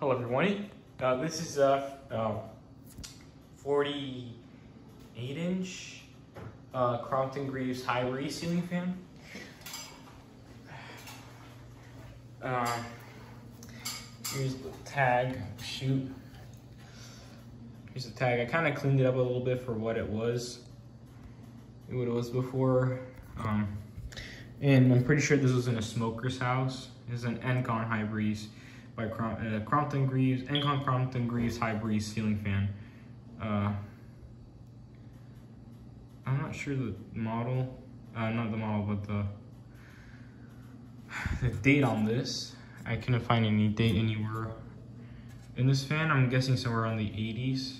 Hello everyone. Uh, this is a uh, 48 inch uh, Crompton Greaves high breeze ceiling fan. Uh, here's the tag. Shoot. Here's the tag. I kind of cleaned it up a little bit for what it was, what it was before. Um, and I'm pretty sure this was in a smoker's house. This is an Encon high breeze by Crom uh, Crompton Greaves, Encon Crompton Greaves high breeze ceiling fan. Uh, I'm not sure the model, uh, not the model, but the the date on this. I couldn't find any date anywhere in this fan. I'm guessing somewhere around the 80s.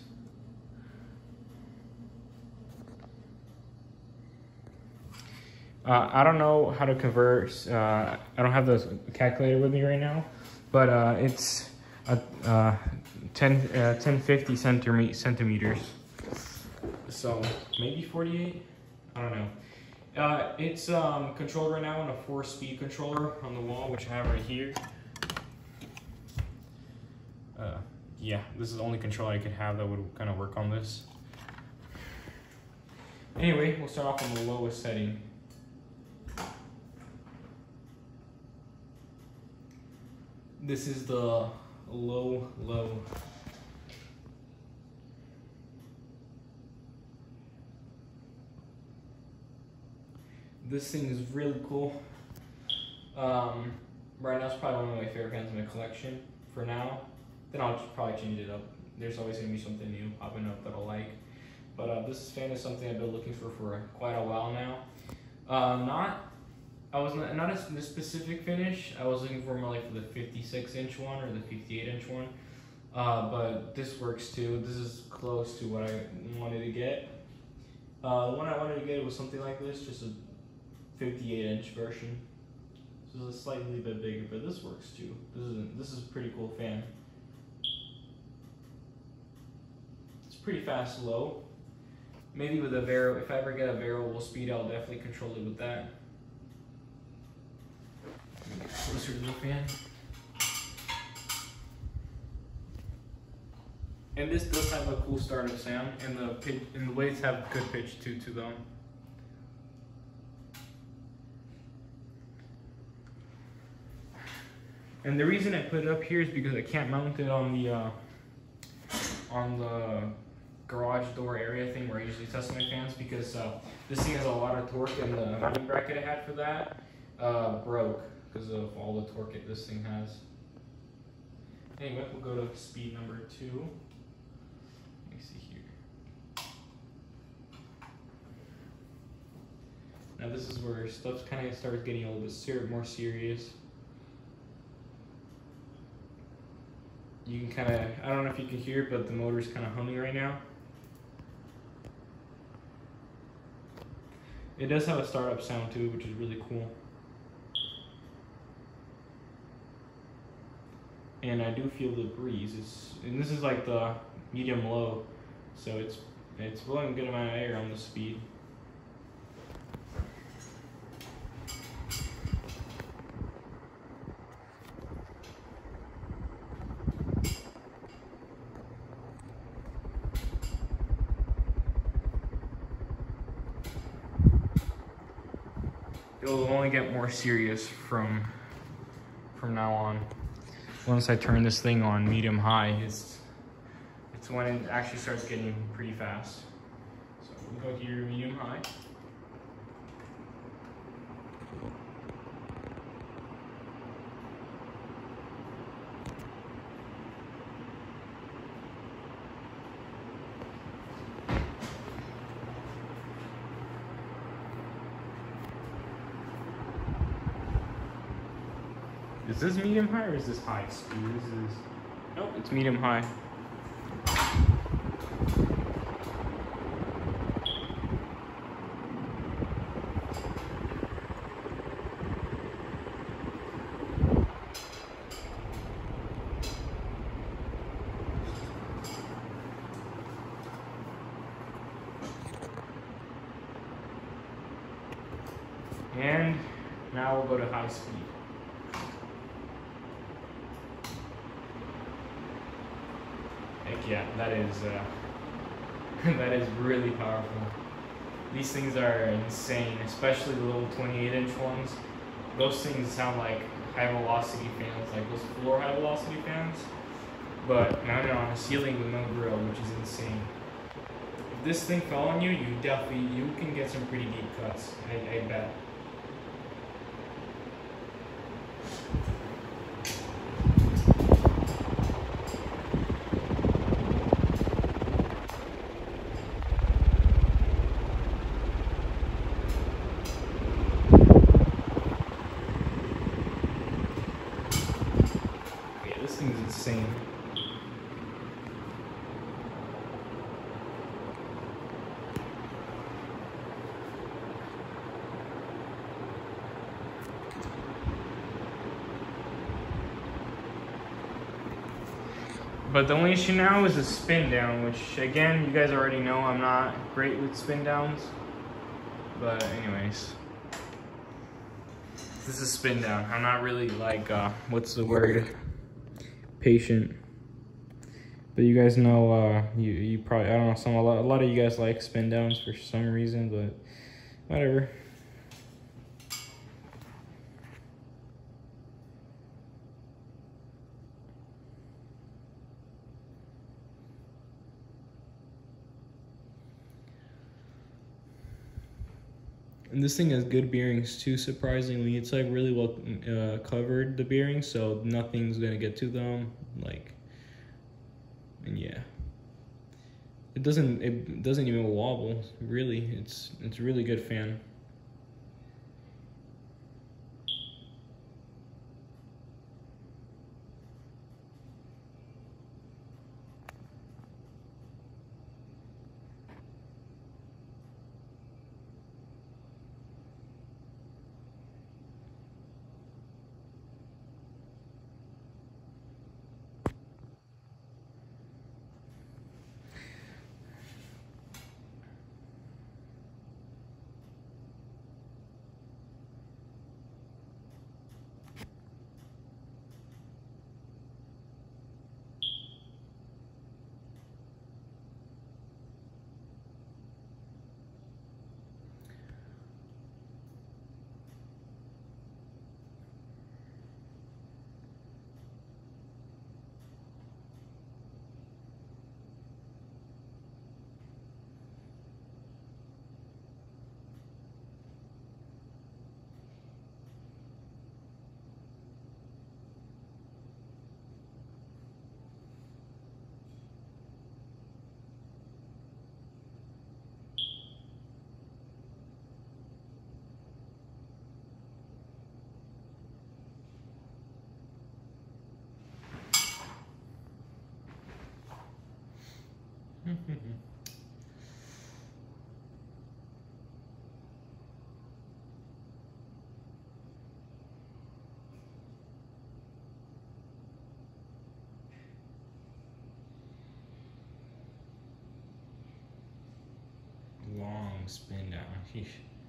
Uh, I don't know how to convert. Uh, I don't have the calculator with me right now, but uh, it's a, 10, 1050 centimeters. centimeters. So maybe 48. I don't know. Uh, it's um, controlled right now on a four-speed controller on the wall, which I have right here. Uh, yeah, this is the only controller I could have that would kind of work on this. Anyway, we'll start off on the lowest setting. This is the low, low. This thing is really cool. Um, right now it's probably one of my favorite fans in my collection for now. Then I'll probably change it up. There's always gonna be something new popping up that I'll like. But uh, this fan is something I've been looking for for quite a while now. Uh, not I was not, not a, specific finish. I was looking for more like for the 56 inch one or the 58 inch one. Uh, but this works too. This is close to what I wanted to get. Uh, the one I wanted to get was something like this, just a 58 inch version. This is a slightly bit bigger, but this works too. This is a, this is a pretty cool fan. It's pretty fast low. Maybe with a Variac, if I ever get a variable speed, I'll definitely control it with that fan. And this does have a cool startup sound, and the pitch, and the blades have good pitch too to them. And the reason I put it up here is because I can't mount it on the uh, on the garage door area thing where I usually test my fans because uh, this thing has a lot of torque and the mounting bracket I had for that uh, broke because of all the torque it, this thing has. Anyway, we'll go to speed number two. Let me see here. Now this is where stuff kind of starts getting a little bit more serious. You can kind of, I don't know if you can hear, but the motor's kind of humming right now. It does have a startup sound too, which is really cool. And I do feel the breeze. It's and this is like the medium low, so it's it's blowing a good amount of air on the speed. It'll only get more serious from from now on once I turn this thing on medium high, it's, it's when it actually starts getting pretty fast. So we'll go here medium high. Is this medium high or is this high speed? This is, nope, it's medium high. And now we'll go to high speed. Yeah, that is uh, that is really powerful. These things are insane, especially the little 28 inch ones. Those things sound like high velocity fans, like those floor high velocity fans, but mounted on a ceiling with no grill, which is insane. If this thing fell on you, you definitely you can get some pretty deep cuts. I, I bet. Yeah, this thing's insane. But the only issue now is the spin down, which again, you guys already know I'm not great with spin downs. But anyways. This is spin down. I'm not really like, uh, what's the word? Patient. But you guys know, uh, you, you probably, I don't know, some, a lot, a lot of you guys like spin downs for some reason, but whatever. And this thing has good bearings too, surprisingly. It's like really well uh, covered, the bearings, so nothing's gonna get to them. Like, and yeah. It doesn't, it doesn't even wobble, really. It's, it's a really good fan. Spin down.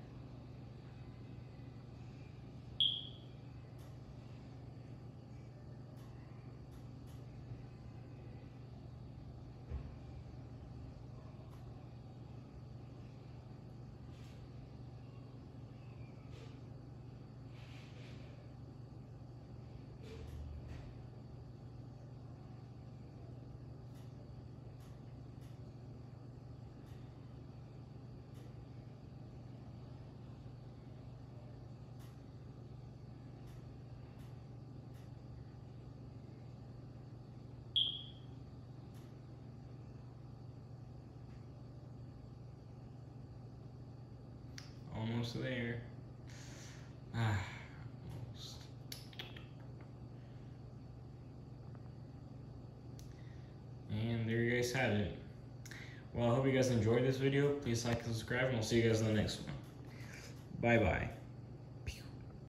Almost there. Ah, almost. And there you guys have it. Well, I hope you guys enjoyed this video. Please like and subscribe, and we'll see you guys in the next one. Bye-bye.